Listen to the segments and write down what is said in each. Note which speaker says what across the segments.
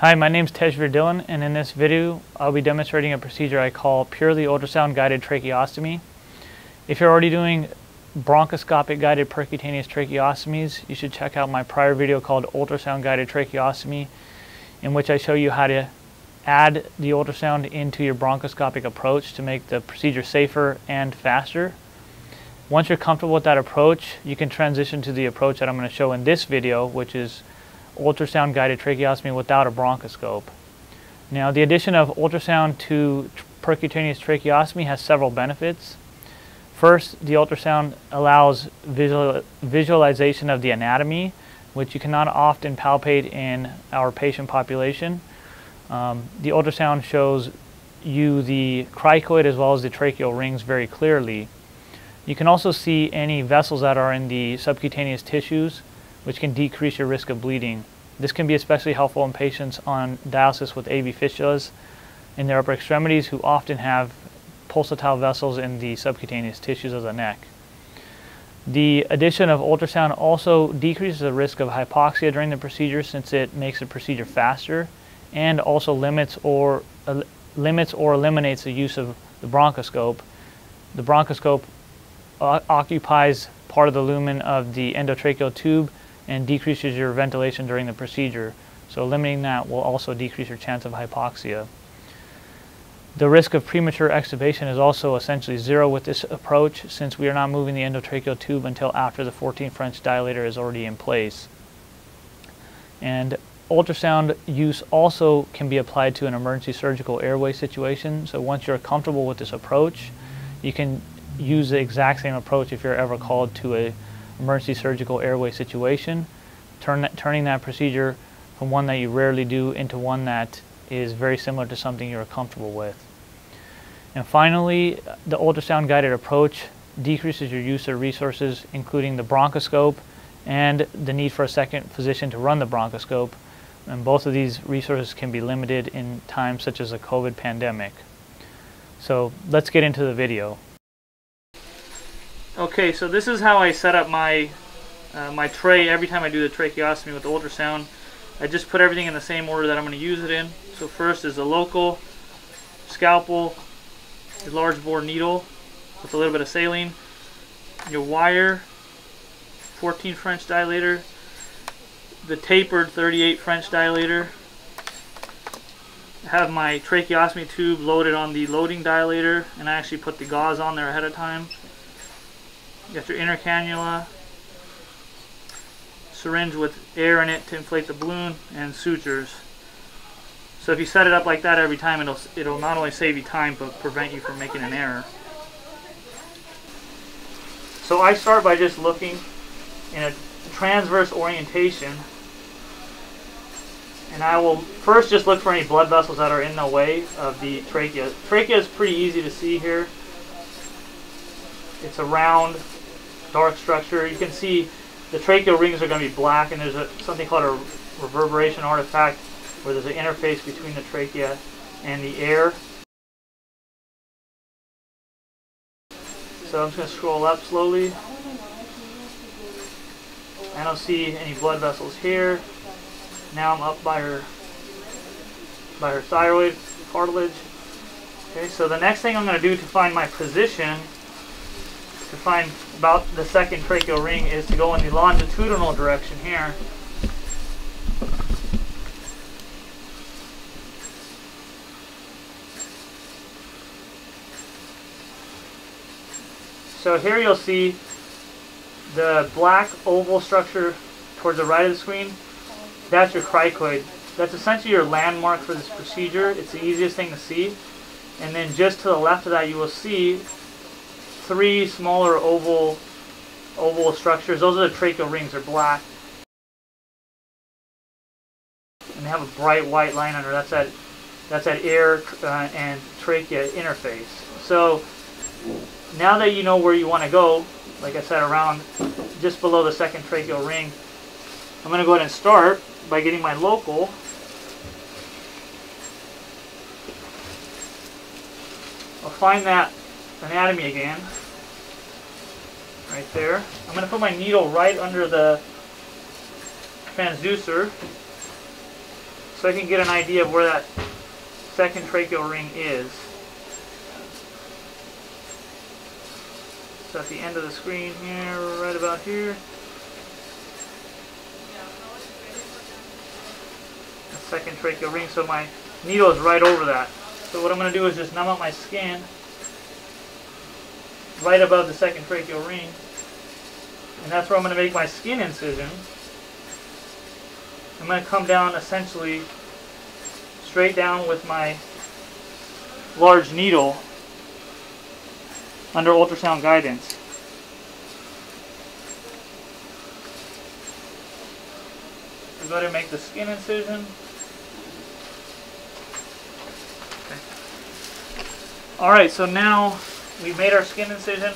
Speaker 1: Hi, my name is Tejveer Dhillon, and in this video, I'll be demonstrating a procedure I call purely ultrasound guided tracheostomy. If you're already doing bronchoscopic guided percutaneous tracheostomies, you should check out my prior video called ultrasound guided tracheostomy, in which I show you how to add the ultrasound into your bronchoscopic approach to make the procedure safer and faster. Once you're comfortable with that approach, you can transition to the approach that I'm going to show in this video, which is ultrasound guided tracheostomy without a bronchoscope. Now the addition of ultrasound to percutaneous tracheostomy has several benefits. First, the ultrasound allows visual, visualization of the anatomy, which you cannot often palpate in our patient population. Um, the ultrasound shows you the cricoid as well as the tracheal rings very clearly. You can also see any vessels that are in the subcutaneous tissues which can decrease your risk of bleeding. This can be especially helpful in patients on dialysis with AV fistulas in their upper extremities who often have pulsatile vessels in the subcutaneous tissues of the neck. The addition of ultrasound also decreases the risk of hypoxia during the procedure since it makes the procedure faster and also limits or limits or eliminates the use of the bronchoscope. The bronchoscope uh, occupies part of the lumen of the endotracheal tube and decreases your ventilation during the procedure. So limiting that will also decrease your chance of hypoxia. The risk of premature extubation is also essentially zero with this approach since we are not moving the endotracheal tube until after the 14 French dilator is already in place. And ultrasound use also can be applied to an emergency surgical airway situation. So once you're comfortable with this approach, you can use the exact same approach if you're ever called to a emergency surgical airway situation, turn that, turning that procedure from one that you rarely do into one that is very similar to something you're comfortable with. And finally, the ultrasound guided approach decreases your use of resources, including the bronchoscope and the need for a second physician to run the bronchoscope. And both of these resources can be limited in times such as a COVID pandemic. So let's get into the video. Okay, so this is how I set up my uh, my tray every time I do the tracheostomy with the ultrasound. I just put everything in the same order that I'm going to use it in. So first is the local, scalpel, the large bore needle with a little bit of saline, your wire, 14 French dilator, the tapered 38 French dilator. I have my tracheostomy tube loaded on the loading dilator and I actually put the gauze on there ahead of time. You got your inner cannula, syringe with air in it to inflate the balloon, and sutures. So if you set it up like that every time, it'll, it'll not only save you time, but prevent you from making an error. So I start by just looking in a transverse orientation and I will first just look for any blood vessels that are in the way of the trachea. Trachea is pretty easy to see here. It's a round dark structure. You can see the tracheal rings are going to be black and there's a, something called a reverberation artifact where there's an interface between the trachea and the air. So I'm just going to scroll up slowly. I don't see any blood vessels here. Now I'm up by her by her thyroid cartilage. Okay, so the next thing I'm going to do to find my position to find about the second tracheal ring is to go in the longitudinal direction here. So here you'll see the black oval structure towards the right of the screen. That's your cricoid. That's essentially your landmark for this procedure. It's the easiest thing to see. And then just to the left of that you will see three smaller oval oval structures. Those are the tracheal rings. They're black. And they have a bright white line under. That's that that's that air uh, and trachea interface. So now that you know where you want to go, like I said, around just below the second tracheal ring, I'm going to go ahead and start by getting my local. I'll find that anatomy again right there. I'm going to put my needle right under the transducer. so I can get an idea of where that second tracheal ring is. So at the end of the screen here, right about here. The second tracheal ring, so my needle is right over that. So what I'm going to do is just numb up my skin right above the second tracheal ring. And that's where I'm going to make my skin incision. I'm going to come down essentially straight down with my large needle under ultrasound guidance. We go ahead and make the skin incision. Okay. Alright, so now we've made our skin incision.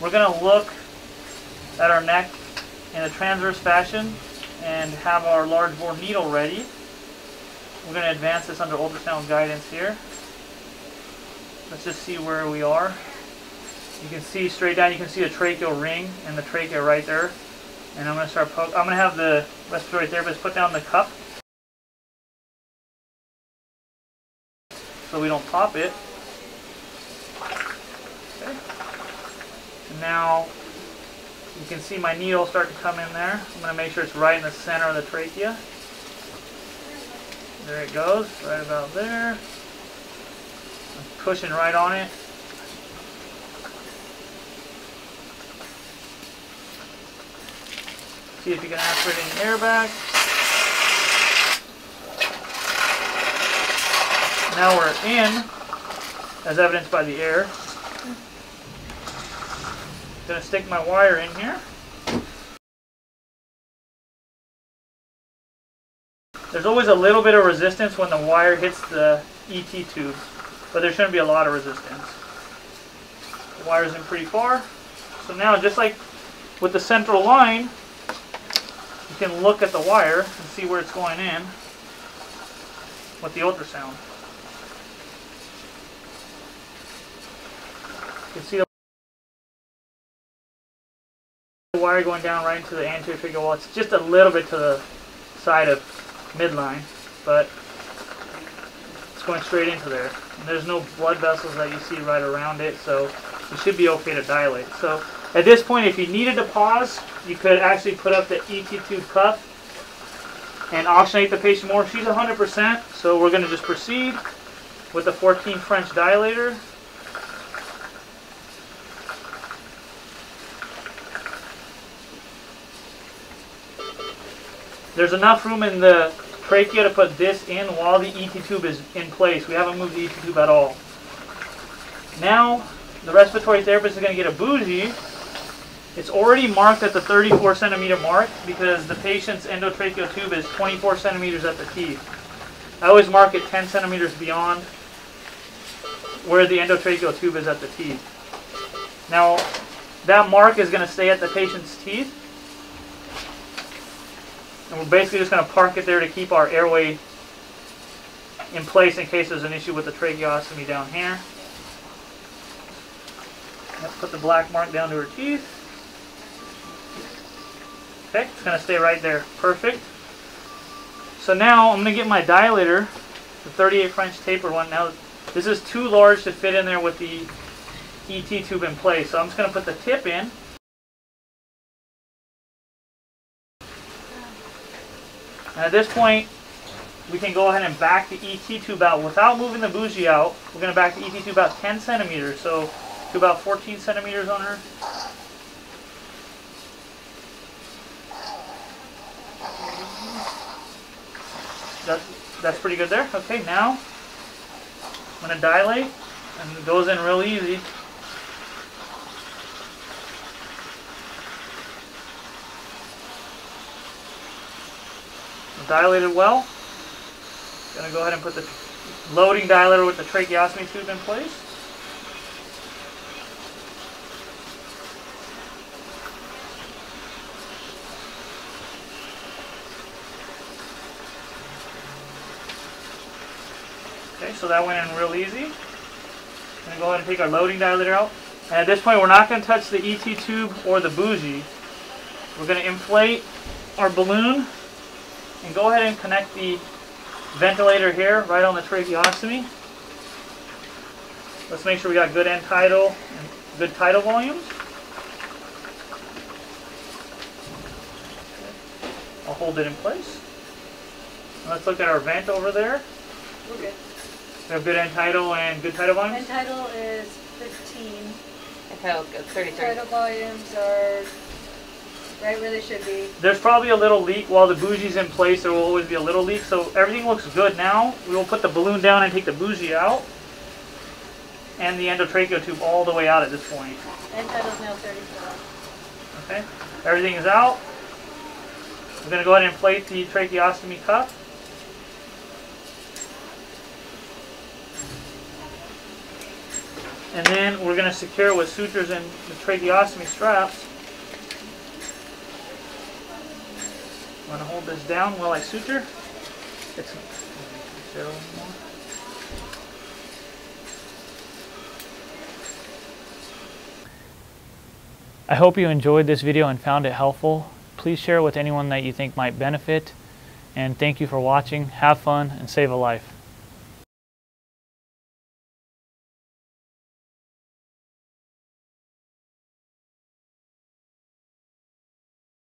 Speaker 1: We're going to look at our neck in a transverse fashion and have our large bore needle ready. We're going to advance this under ultrasound guidance here. Let's just see where we are. You can see straight down, you can see a tracheal ring and the trachea right there. And I'm going to start poke. I'm going to have the respiratory therapist put down the cuff so we don't pop it. And now you can see my needle start to come in there. I'm going to make sure it's right in the center of the trachea. There it goes, right about there. I'm pushing right on it. See if you can aspirate any air back. Now we're in, as evidenced by the air. Gonna stick my wire in here. There's always a little bit of resistance when the wire hits the ET tube, but there shouldn't be a lot of resistance. The wire's in pretty far. So now, just like with the central line, you can look at the wire and see where it's going in with the ultrasound. You can see the wire going down right into the anterior figure wall. It's just a little bit to the side of midline, but it's going straight into there. And there's no blood vessels that you see right around it, so it should be okay to dilate. So at this point, if you needed to pause, you could actually put up the ET tube cuff and oxygenate the patient more. She's 100%, so we're going to just proceed with the 14 French dilator. There's enough room in the trachea to put this in while the ET tube is in place. We haven't moved the ET tube at all. Now, the respiratory therapist is going to get a bougie. It's already marked at the 34 centimeter mark because the patient's endotracheal tube is 24 centimeters at the teeth. I always mark it 10 centimeters beyond where the endotracheal tube is at the teeth. Now, that mark is going to stay at the patient's teeth and we're basically just going to park it there to keep our airway in place in case there's an issue with the tracheostomy down here. Let's put the black mark down to her teeth. Okay, it's going to stay right there. Perfect. So now I'm going to get my dilator, the 38 French taper one. Now this is too large to fit in there with the ET tube in place. So I'm just going to put the tip in. And at this point, we can go ahead and back the ET tube out without moving the bougie out. We're going to back the ET tube about 10 centimeters, so to about 14 centimeters on her. That, that's pretty good there. Okay, now I'm going to dilate, and it goes in real easy. Dilated well. Going to go ahead and put the loading dilator with the tracheostomy tube in place. Okay, so that went in real easy. To go ahead and take our loading dilator out. And at this point, we're not going to touch the ET tube or the bougie. We're going to inflate our balloon and go ahead and connect the ventilator here, right on the tracheostomy. Let's make sure we got good end tidal and good tidal volumes. I'll hold it in place. Let's look at our vent over there.
Speaker 2: We're good.
Speaker 1: We have good end tidal and good tidal volumes.
Speaker 2: End tidal is 15.
Speaker 3: End tidal's good, uh, 33.
Speaker 2: Tidal volumes are right where they should be.
Speaker 1: There's probably a little leak while the bougie's in place. There will always be a little leak. So everything looks good now. We will put the balloon down and take the bougie out. And the endotracheal tube all the way out at this point.
Speaker 2: End tidal's now 34.
Speaker 1: Okay, everything is out. We're going to go ahead and inflate the tracheostomy cuff. And then we're going to secure it with sutures and the tracheostomy straps. I'm going to hold this down while I suture. Little more. I hope you enjoyed this video and found it helpful. Please share it with anyone that you think might benefit. And thank you for watching. Have fun and save a life.